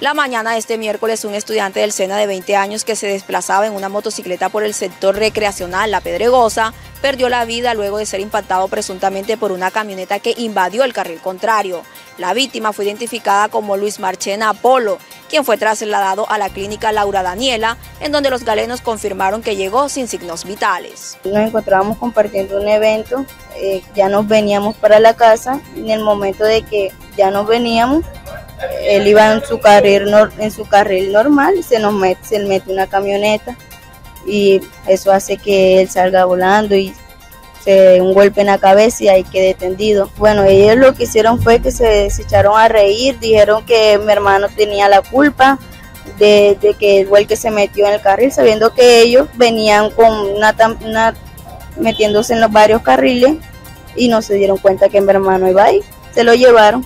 La mañana de este miércoles, un estudiante del SENA de 20 años que se desplazaba en una motocicleta por el sector recreacional La Pedregosa perdió la vida luego de ser impactado presuntamente por una camioneta que invadió el carril contrario. La víctima fue identificada como Luis Marchena Apolo, quien fue trasladado a la clínica Laura Daniela, en donde los galenos confirmaron que llegó sin signos vitales. Nos encontrábamos compartiendo un evento, eh, ya nos veníamos para la casa, en el momento de que ya nos veníamos, él iba en su carril, en su carril normal se nos mete, se mete una camioneta y eso hace que él salga volando y se un golpe en la cabeza y ahí quede tendido. Bueno, ellos lo que hicieron fue que se, echaron a reír, dijeron que mi hermano tenía la culpa de, que el que se metió en el carril, sabiendo que ellos venían con una, una metiéndose en los varios carriles y no se dieron cuenta que mi hermano iba ahí, se lo llevaron.